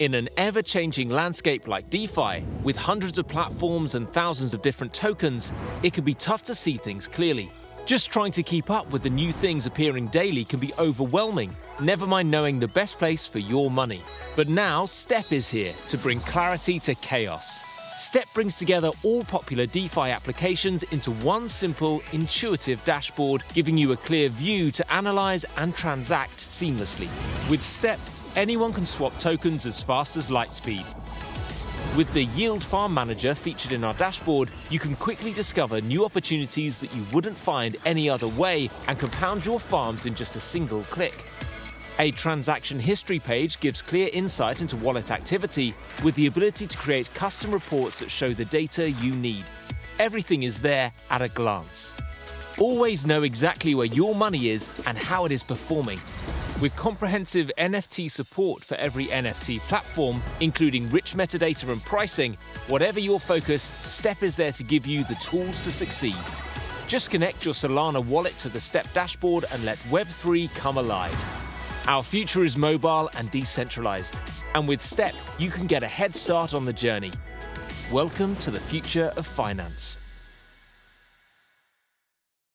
In an ever changing landscape like DeFi, with hundreds of platforms and thousands of different tokens, it can be tough to see things clearly. Just trying to keep up with the new things appearing daily can be overwhelming, never mind knowing the best place for your money. But now, Step is here to bring clarity to chaos. Step brings together all popular DeFi applications into one simple, intuitive dashboard, giving you a clear view to analyze and transact seamlessly. With Step, anyone can swap tokens as fast as lightspeed. With the Yield Farm Manager featured in our dashboard, you can quickly discover new opportunities that you wouldn't find any other way and compound your farms in just a single click. A transaction history page gives clear insight into wallet activity with the ability to create custom reports that show the data you need. Everything is there at a glance. Always know exactly where your money is and how it is performing. With comprehensive NFT support for every NFT platform, including rich metadata and pricing, whatever your focus, Step is there to give you the tools to succeed. Just connect your Solana wallet to the Step dashboard and let Web3 come alive. Our future is mobile and decentralized. And with Step, you can get a head start on the journey. Welcome to the future of finance.